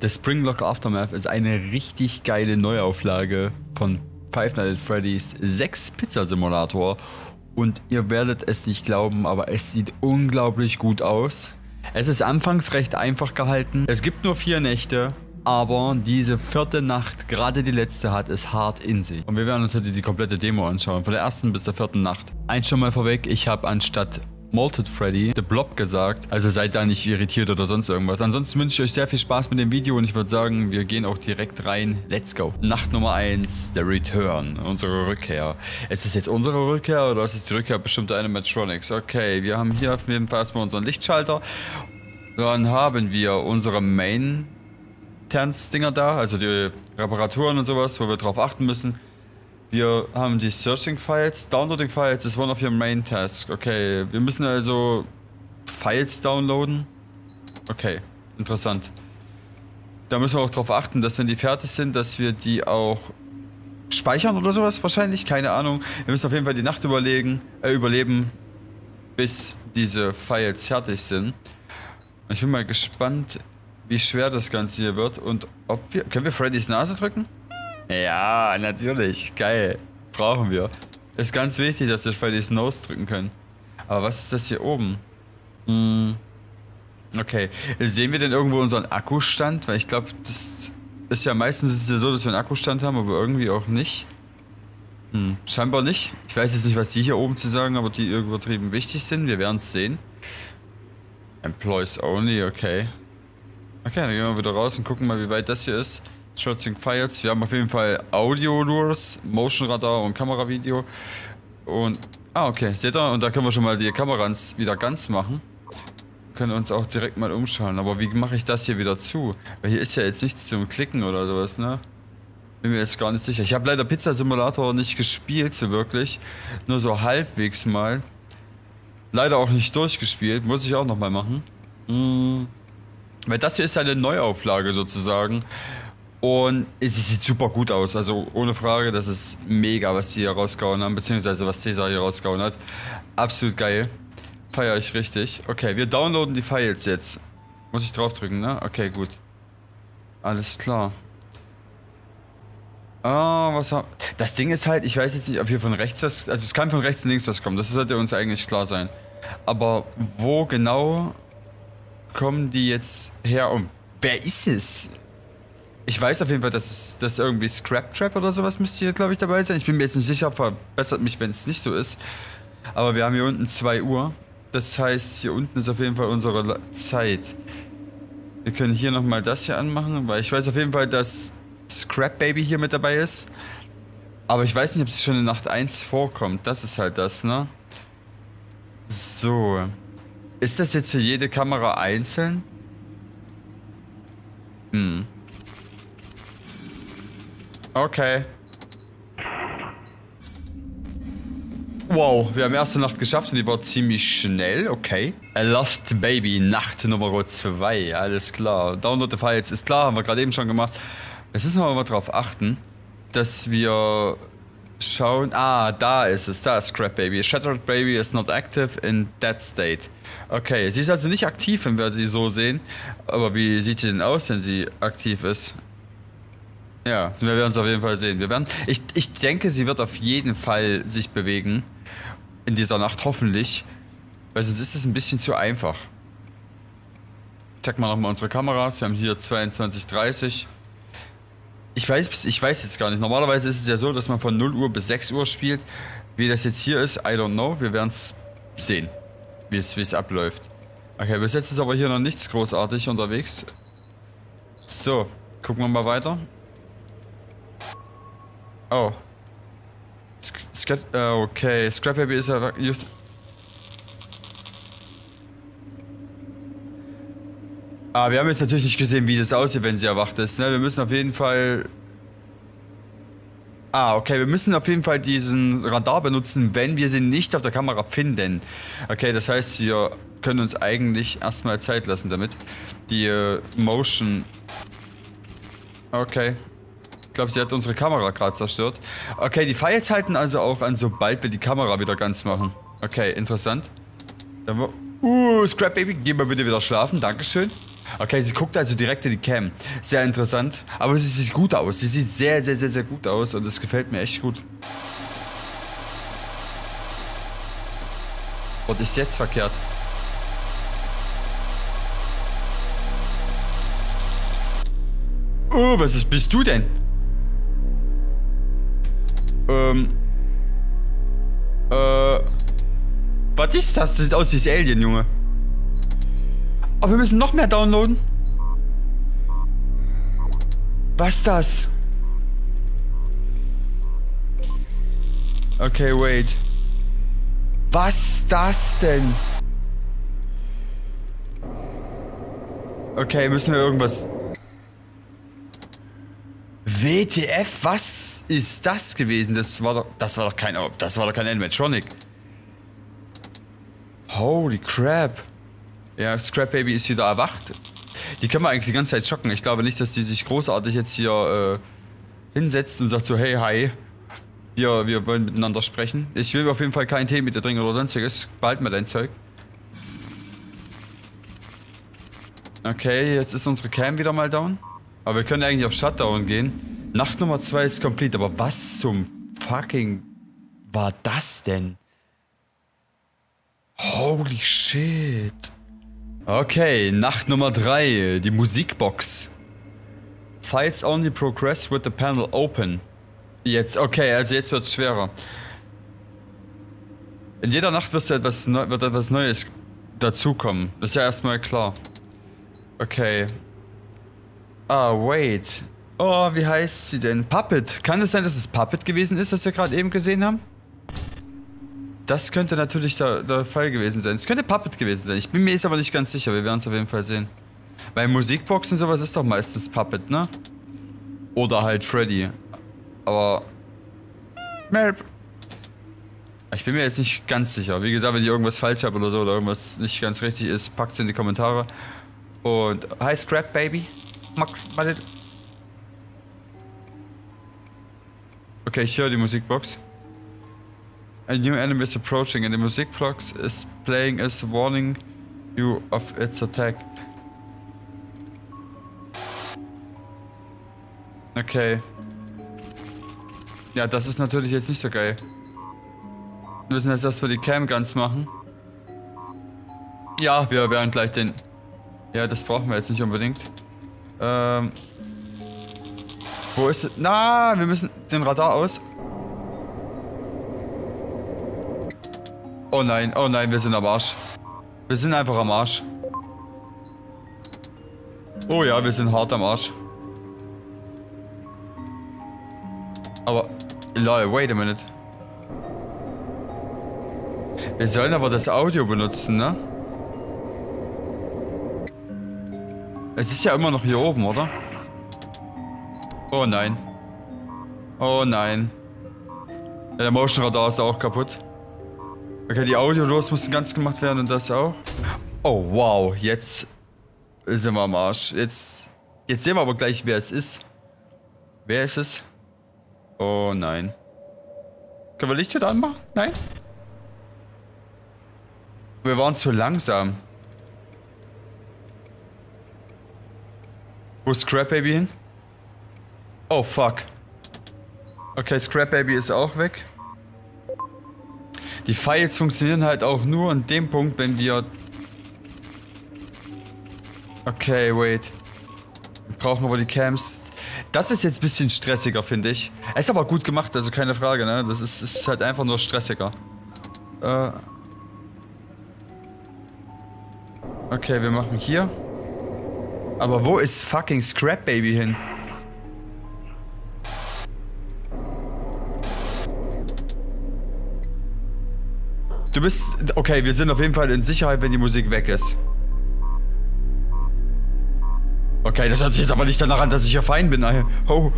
Das Springlock Aftermath ist eine richtig geile Neuauflage von Five Nights at Freddy's 6 Pizza Simulator. Und ihr werdet es nicht glauben, aber es sieht unglaublich gut aus. Es ist anfangs recht einfach gehalten. Es gibt nur vier Nächte. Aber diese vierte Nacht, gerade die letzte, hat es hart in sich. Und wir werden uns heute die komplette Demo anschauen. Von der ersten bis zur vierten Nacht. Eins schon mal vorweg, ich habe anstatt Malted Freddy, The Blob gesagt. Also seid da nicht irritiert oder sonst irgendwas. Ansonsten wünsche ich euch sehr viel Spaß mit dem Video und ich würde sagen, wir gehen auch direkt rein. Let's go. Nacht Nummer 1, der Return, unsere Rückkehr. Ist es jetzt unsere Rückkehr oder ist es die Rückkehr bestimmter Animatronics? Okay, wir haben hier auf jeden Fall erstmal unseren Lichtschalter. Dann haben wir unsere Main Dinger da, also die Reparaturen und sowas, wo wir drauf achten müssen. Wir haben die Searching Files, Downloading Files ist one of your main tasks. Okay, wir müssen also Files downloaden. Okay, interessant. Da müssen wir auch darauf achten, dass wenn die fertig sind, dass wir die auch speichern oder sowas wahrscheinlich, keine Ahnung. Wir müssen auf jeden Fall die Nacht überlegen, äh, überleben, bis diese Files fertig sind. Ich bin mal gespannt, wie schwer das Ganze hier wird und ob wir... Können wir Freddys Nase drücken? Ja, natürlich. Geil. Brauchen wir. Ist ganz wichtig, dass wir Freddys Nose drücken können. Aber was ist das hier oben? Hm. Okay. Sehen wir denn irgendwo unseren Akkustand? Weil ich glaube, das ist ja meistens ist ja so, dass wir einen Akkustand haben, aber irgendwie auch nicht. Hm. Scheinbar nicht. Ich weiß jetzt nicht, was die hier oben zu sagen, aber die übertrieben wichtig sind. Wir werden es sehen. Employees only, okay. Okay, dann gehen wir wieder raus und gucken mal, wie weit das hier ist. Searching Files. Wir haben auf jeden Fall Audio-Lures, Motion Radar und Kameravideo. Und, ah, okay, seht ihr? Und da können wir schon mal die Kameras wieder ganz machen. Können uns auch direkt mal umschauen. Aber wie mache ich das hier wieder zu? Weil hier ist ja jetzt nichts zum Klicken oder sowas, ne? Bin mir jetzt gar nicht sicher. Ich habe leider Pizza Simulator nicht gespielt, so wirklich. Nur so halbwegs mal. Leider auch nicht durchgespielt. Muss ich auch nochmal machen. Hm. Weil das hier ist eine Neuauflage sozusagen. Und es sieht super gut aus. Also ohne Frage, das ist mega, was die hier rausgehauen haben. Beziehungsweise was Cesar hier rausgehauen hat. Absolut geil. Feier ich richtig. Okay, wir downloaden die Files jetzt. Muss ich draufdrücken, ne? Okay, gut. Alles klar. Ah, was haben... Das Ding ist halt, ich weiß jetzt nicht, ob hier von rechts das... Also es kann von rechts und links was kommen. Das sollte uns eigentlich klar sein. Aber wo genau kommen die jetzt her? Und wer ist es? Ich weiß auf jeden Fall, dass das irgendwie Scrap Trap oder sowas müsste hier, glaube ich, dabei sein. Ich bin mir jetzt nicht sicher, verbessert mich, wenn es nicht so ist. Aber wir haben hier unten 2 Uhr. Das heißt, hier unten ist auf jeden Fall unsere Zeit. Wir können hier nochmal das hier anmachen, weil ich weiß auf jeden Fall, dass Scrap Baby hier mit dabei ist. Aber ich weiß nicht, ob es schon in Nacht 1 vorkommt. Das ist halt das, ne? So. Ist das jetzt für jede Kamera einzeln? Hm. Okay. Wow, wir haben erste Nacht geschafft und die war ziemlich schnell, okay. A Lost Baby, Nacht Nummer 2, alles klar. Download the Files ist klar, haben wir gerade eben schon gemacht. Jetzt müssen wir mal drauf achten, dass wir schauen... Ah, da ist es, da ist Scrap Baby. Shattered Baby is not active in that state. Okay, sie ist also nicht aktiv, wenn wir sie so sehen. Aber wie sieht sie denn aus, wenn sie aktiv ist? Ja, wir werden es auf jeden Fall sehen. Wir werden, ich, ich denke, sie wird auf jeden Fall sich bewegen. In dieser Nacht, hoffentlich. Weil sonst ist es ein bisschen zu einfach. Check mal nochmal unsere Kameras. Wir haben hier 22, 30. Ich weiß, ich weiß jetzt gar nicht. Normalerweise ist es ja so, dass man von 0 Uhr bis 6 Uhr spielt. Wie das jetzt hier ist, I don't know. Wir werden es sehen wie es abläuft. Okay, bis jetzt ist aber hier noch nichts großartig unterwegs. So, gucken wir mal weiter. Oh. Sk äh, okay, Scrap Baby ist ja... Ah, wir haben jetzt natürlich nicht gesehen, wie das aussieht, wenn sie erwacht ist. Ne? Wir müssen auf jeden Fall Ah, okay, wir müssen auf jeden Fall diesen Radar benutzen, wenn wir sie nicht auf der Kamera finden. Okay, das heißt, wir können uns eigentlich erstmal Zeit lassen damit. Die äh, Motion... Okay. Ich glaube, sie hat unsere Kamera gerade zerstört. Okay, die Files halten also auch an, sobald wir die Kamera wieder ganz machen. Okay, interessant. Dann uh, Scrap Baby, geh mal bitte wieder schlafen. Dankeschön. Okay, sie guckt also direkt in die Cam. Sehr interessant. Aber sie sieht gut aus. Sie sieht sehr, sehr, sehr, sehr gut aus und das gefällt mir echt gut. Was ist jetzt verkehrt? Oh, was ist, bist du denn? Ähm. Äh. Was ist das? Das sieht aus wie das Alien, Junge. Aber wir müssen noch mehr downloaden. Was ist das? Okay, wait. Was das denn? Okay, müssen wir irgendwas... WTF, was ist das gewesen? Das war doch, das war doch kein, das war doch kein Animatronic. Holy crap. Ja, Scrap Baby ist wieder erwacht. Die können wir eigentlich die ganze Zeit schocken. Ich glaube nicht, dass die sich großartig jetzt hier äh, hinsetzt und sagt so, hey, hi. Wir, wir wollen miteinander sprechen. Ich will auf jeden Fall keinen Tee mit dir trinken oder sonstiges. Behalt mir dein Zeug. Okay, jetzt ist unsere Cam wieder mal down. Aber wir können eigentlich auf Shutdown gehen. Nacht Nummer 2 ist complete, aber was zum fucking war das denn? Holy shit. Okay, Nacht Nummer 3, die Musikbox. Fights only progress with the panel open. Jetzt, okay, also jetzt wird es schwerer. In jeder Nacht wird etwas, Neu wird etwas Neues dazukommen. Ist ja erstmal klar. Okay. Ah, wait. Oh, wie heißt sie denn? Puppet. Kann es sein, dass es Puppet gewesen ist, das wir gerade eben gesehen haben? Das könnte natürlich der, der Fall gewesen sein. Es könnte Puppet gewesen sein. Ich bin mir jetzt aber nicht ganz sicher. Wir werden es auf jeden Fall sehen. Bei Musikboxen sowas ist doch meistens Puppet, ne? Oder halt Freddy. Aber... Ich bin mir jetzt nicht ganz sicher. Wie gesagt, wenn ich irgendwas falsch habe oder so oder irgendwas nicht ganz richtig ist, packt es in die Kommentare. Und... Hi Scrap Baby. Okay, ich höre die Musikbox. A new enemy is approaching and the music box is playing as warning you of its attack. Okay. Ja, das ist natürlich jetzt nicht so geil. Wir müssen jetzt erstmal die Cam Guns machen. Ja, wir werden gleich den... Ja, das brauchen wir jetzt nicht unbedingt. Ähm... Wo ist? Na, wir müssen den Radar aus. Oh nein, oh nein, wir sind am Arsch. Wir sind einfach am Arsch. Oh ja, wir sind hart am Arsch. Aber, lol, wait a minute. Wir sollen aber das Audio benutzen, ne? Es ist ja immer noch hier oben, oder? Oh nein. Oh nein. Der Motion Radar ist auch kaputt. Okay, die Audio-Los müssen ganz gemacht werden und das auch. Oh, wow. Jetzt sind wir am Arsch. Jetzt, jetzt sehen wir aber gleich, wer es ist. Wer ist es? Oh, nein. Können wir Licht wieder anmachen? Nein? Wir waren zu langsam. Wo ist Scrap Baby hin? Oh, fuck. Okay, Scrap Baby ist auch weg. Die Files funktionieren halt auch nur an dem Punkt, wenn wir... Okay, wait. Wir brauchen aber die Cams. Das ist jetzt ein bisschen stressiger, finde ich. Ist aber gut gemacht, also keine Frage, ne? Das ist, ist halt einfach nur stressiger. Äh... Okay, wir machen hier. Aber wo ist fucking Scrap Baby hin? Du bist... Okay, wir sind auf jeden Fall in Sicherheit, wenn die Musik weg ist. Okay, das hört sich jetzt aber nicht danach an, dass ich hier fein bin. Oh.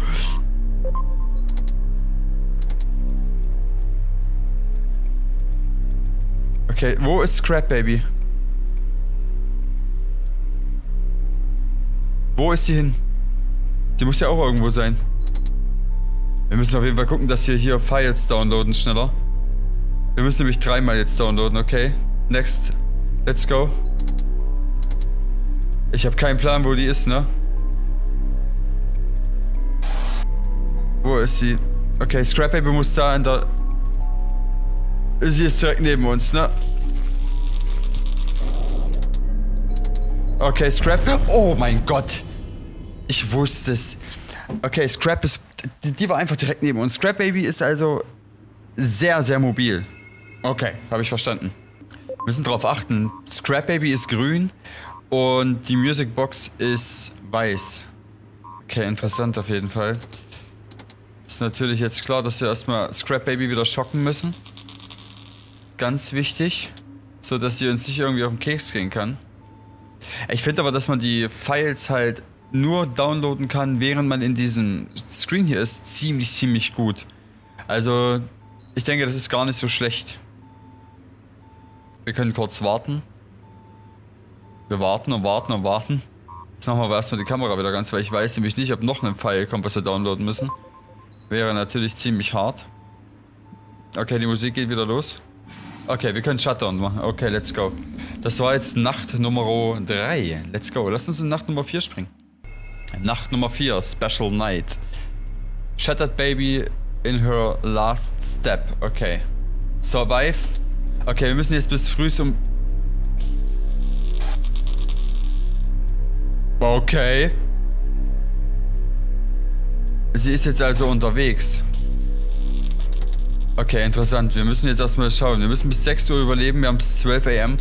Okay, wo ist Scrap Baby? Wo ist sie hin? Die muss ja auch irgendwo sein. Wir müssen auf jeden Fall gucken, dass wir hier Files downloaden schneller. Wir müssen nämlich dreimal jetzt downloaden, okay? Next. Let's go. Ich habe keinen Plan, wo die ist, ne? Wo ist sie? Okay, Scrap Baby muss da in der... Sie ist direkt neben uns, ne? Okay, Scrap... Oh mein Gott! Ich wusste es. Okay, Scrap ist... Die, die war einfach direkt neben uns. Scrap Baby ist also sehr, sehr mobil. Okay, habe ich verstanden. Wir müssen darauf achten. Scrap Baby ist grün und die Music Box ist weiß. Okay, interessant auf jeden Fall. Ist natürlich jetzt klar, dass wir erstmal Scrap Baby wieder schocken müssen. Ganz wichtig. So dass sie uns nicht irgendwie auf den Keks gehen kann. Ich finde aber, dass man die Files halt nur downloaden kann, während man in diesem Screen hier ist, ziemlich, ziemlich gut. Also, ich denke, das ist gar nicht so schlecht. Wir können kurz warten. Wir warten und warten und warten. Jetzt machen wir aber erstmal die Kamera wieder ganz, weil ich weiß nämlich nicht, ob noch ein File kommt, was wir downloaden müssen. Wäre natürlich ziemlich hart. Okay, die Musik geht wieder los. Okay, wir können Shutdown machen. Okay, let's go. Das war jetzt Nacht Nummer 3. Let's go. Lass uns in Nacht Nummer 4 springen. Nacht Nummer 4, Special Night. Shattered Baby in her last step. Okay. Survive. Okay, wir müssen jetzt bis früh um Okay. Sie ist jetzt also unterwegs. Okay, interessant. Wir müssen jetzt erstmal schauen. Wir müssen bis 6 Uhr überleben. Wir haben bis 12 am.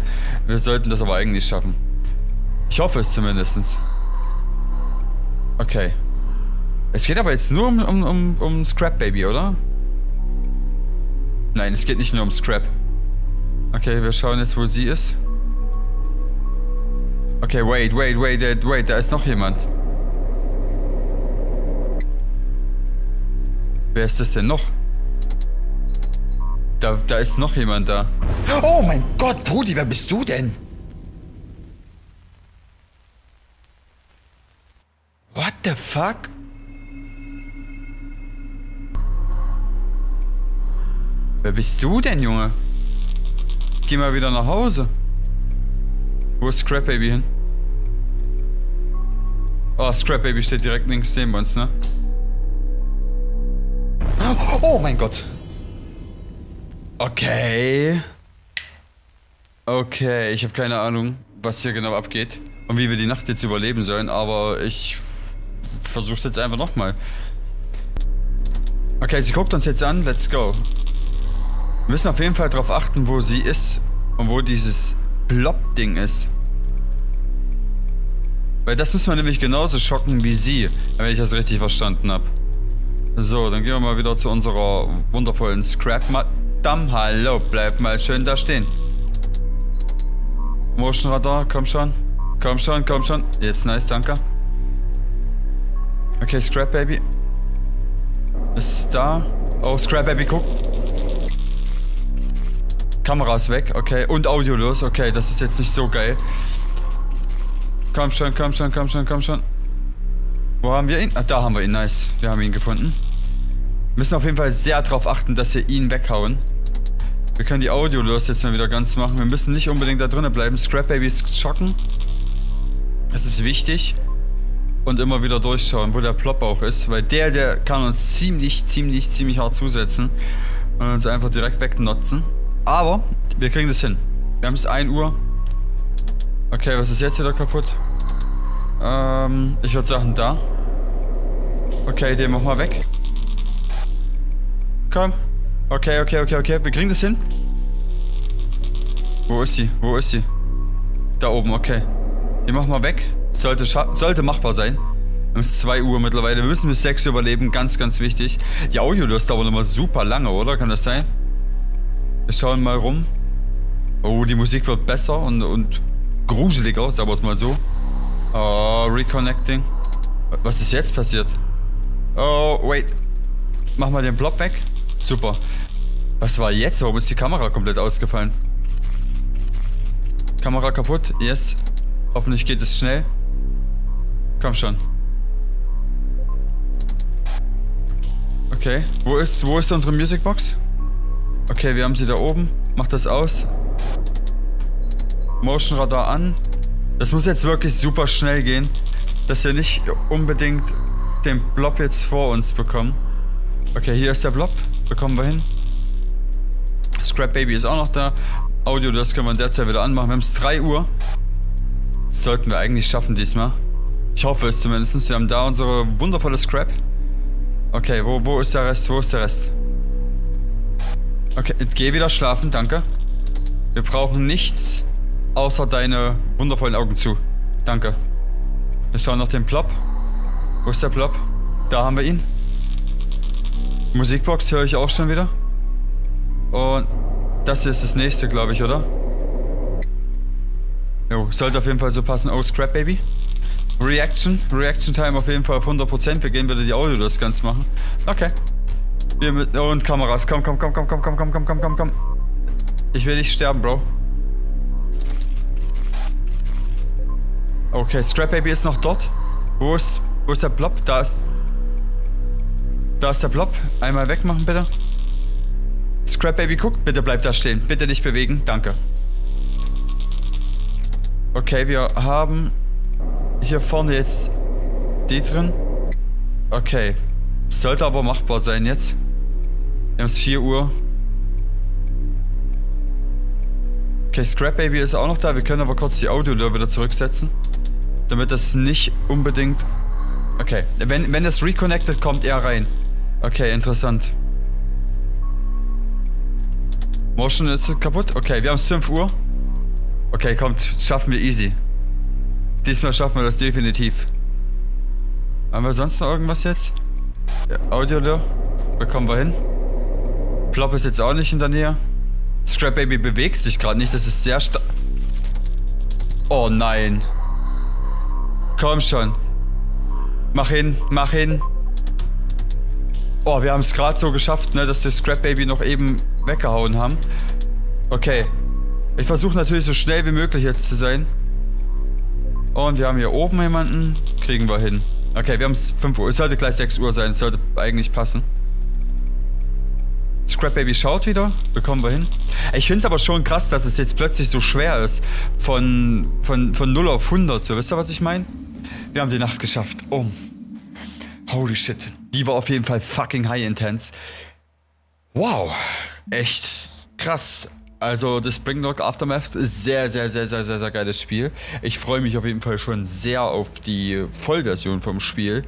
Wir sollten das aber eigentlich schaffen. Ich hoffe es zumindest. Okay. Es geht aber jetzt nur um, um, um, um Scrap Baby, oder? Nein, es geht nicht nur um Scrap. Okay, wir schauen jetzt, wo sie ist. Okay, wait, wait, wait, wait, wait, da ist noch jemand. Wer ist das denn noch? Da, da ist noch jemand da. Oh mein Gott, Brudi, wer bist du denn? What the fuck? Wer bist du denn, Junge? Geh mal wieder nach Hause. Wo ist Scrap Baby hin? Oh, Scrap Baby steht direkt links neben uns, ne? Oh mein Gott. Okay. Okay, ich habe keine Ahnung, was hier genau abgeht und wie wir die Nacht jetzt überleben sollen, aber ich versuche jetzt einfach nochmal. Okay, sie guckt uns jetzt an, let's go. Wir müssen auf jeden Fall darauf achten, wo sie ist und wo dieses Blob-Ding ist. Weil das müssen wir nämlich genauso schocken wie sie, wenn ich das richtig verstanden habe. So, dann gehen wir mal wieder zu unserer wundervollen Scrap Madame. Hallo, bleib mal schön da stehen. Motion Radar, komm schon. Komm schon, komm schon. Jetzt nice, danke. Okay, Scrap Baby. Ist da. Oh, Scrap Baby, guck. Kamera ist weg, okay. Und Audio los, okay. Das ist jetzt nicht so geil. Komm schon, komm schon, komm schon, komm schon. Wo haben wir ihn? Ah, da haben wir ihn, nice. Wir haben ihn gefunden. Müssen auf jeden Fall sehr darauf achten, dass wir ihn weghauen. Wir können die Audio los jetzt mal wieder ganz machen. Wir müssen nicht unbedingt da drinnen bleiben. Scrap Babys schocken. Das ist wichtig. Und immer wieder durchschauen, wo der Plop auch ist. Weil der, der kann uns ziemlich, ziemlich, ziemlich hart zusetzen. Und uns einfach direkt wegnotzen. Aber wir kriegen das hin. Wir haben es 1 Uhr. Okay, was ist jetzt wieder kaputt? Ähm, ich würde sagen da. Okay, den machen wir weg. Komm. Okay, okay, okay, okay. Wir kriegen das hin. Wo ist sie? Wo ist sie? Da oben, okay. Die machen wir weg. Sollte, sollte machbar sein. Ist 2 Uhr mittlerweile. Wir müssen bis 6 Uhr überleben. Ganz, ganz wichtig. Die Audiolust dauert immer super lange, oder? Kann das sein? Wir schauen mal rum. Oh, die Musik wird besser und, und gruseliger, sagen wir es mal so. Oh, reconnecting. Was ist jetzt passiert? Oh, wait. Mach mal den Blob weg. Super. Was war jetzt? Warum ist die Kamera komplett ausgefallen? Kamera kaputt? Yes. Hoffentlich geht es schnell. Komm schon. Okay. Wo ist, wo ist unsere Musicbox? Okay, wir haben sie da oben. Mach das aus. Motion Radar an. Das muss jetzt wirklich super schnell gehen, dass wir nicht unbedingt den Blob jetzt vor uns bekommen. Okay, hier ist der Blob. Bekommen wir hin. Scrap Baby ist auch noch da. Audio, das können wir derzeit wieder anmachen. Wir haben es 3 Uhr. Das sollten wir eigentlich schaffen diesmal. Ich hoffe es zumindest. Wir haben da unsere wundervolle Scrap. Okay, wo, wo ist der Rest? Wo ist der Rest? Okay, geh wieder schlafen, danke. Wir brauchen nichts außer deine wundervollen Augen zu. Danke. Wir schauen noch den Plop. Wo ist der Plop? Da haben wir ihn. Musikbox höre ich auch schon wieder. Und das hier ist das nächste, glaube ich, oder? Jo, sollte auf jeden Fall so passen. Oh, Scrap Baby. Reaction. Reaction Time auf jeden Fall auf 100%. Wir gehen wieder die Audio das Ganze machen. Okay. Wir mit, und Kameras. Komm, komm, komm, komm, komm, komm, komm, komm, komm, komm, komm. Ich will nicht sterben, Bro. Okay, Scrap Baby ist noch dort. Wo ist, wo ist der Blob? Da ist... Da ist der Blob. Einmal wegmachen, bitte. Scrap Baby guckt. Bitte bleib da stehen. Bitte nicht bewegen. Danke. Okay, wir haben hier vorne jetzt die drin. Okay. Sollte aber machbar sein jetzt. Wir haben es 4 Uhr. Okay, Scrap Baby ist auch noch da. Wir können aber kurz die Audio wieder zurücksetzen. Damit das nicht unbedingt... Okay, wenn, wenn das reconnected, kommt er rein. Okay, interessant. Motion ist kaputt? Okay, wir haben es 5 Uhr. Okay, kommt, schaffen wir easy. Diesmal schaffen wir das definitiv. Haben wir sonst noch irgendwas jetzt? Ja, Audio da. Bekommen wir hin. Plop ist jetzt auch nicht in der Nähe. Scrap Baby bewegt sich gerade nicht. Das ist sehr stark. Oh nein. Komm schon. Mach hin, mach hin. Oh, wir haben es gerade so geschafft, ne, dass wir Scrap Baby noch eben weggehauen haben. Okay. Ich versuche natürlich so schnell wie möglich jetzt zu sein. Und wir haben hier oben jemanden. Kriegen wir hin. Okay, wir haben es 5 Uhr. Es sollte gleich 6 Uhr sein. Es sollte eigentlich passen. Scrap Baby schaut wieder. Bekommen wir hin. Ich finde es aber schon krass, dass es jetzt plötzlich so schwer ist. Von, von, von 0 auf 100. So, wisst ihr, was ich meine? Wir haben die Nacht geschafft. Oh. Holy shit. Die war auf jeden Fall fucking high intense. Wow. Echt krass. Also das Spring Dog Aftermath ist sehr, sehr, sehr, sehr, sehr, sehr geiles Spiel. Ich freue mich auf jeden Fall schon sehr auf die Vollversion vom Spiel.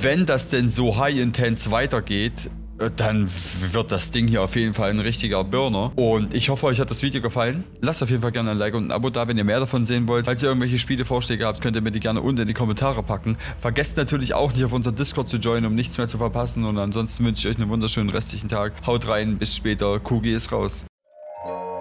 Wenn das denn so high intense weitergeht, dann wird das Ding hier auf jeden Fall ein richtiger Burner. Und ich hoffe, euch hat das Video gefallen. Lasst auf jeden Fall gerne ein Like und ein Abo da, wenn ihr mehr davon sehen wollt. Falls ihr irgendwelche Spielevorschläge habt, könnt ihr mir die gerne unten in die Kommentare packen. Vergesst natürlich auch nicht auf unseren Discord zu joinen, um nichts mehr zu verpassen. Und ansonsten wünsche ich euch einen wunderschönen restlichen Tag. Haut rein, bis später. Kugi ist raus. Bye.